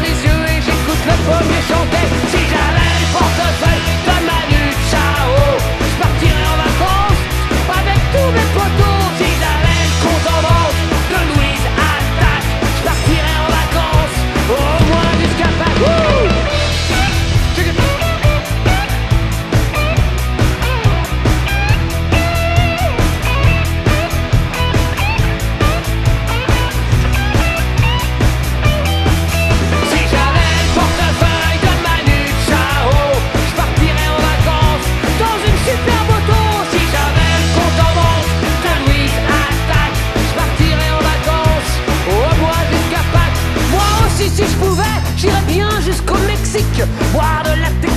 les yeux et j'écoute le premier chanteur. si je pouvais, j'irais bien jusqu'au Mexique, boire de la thé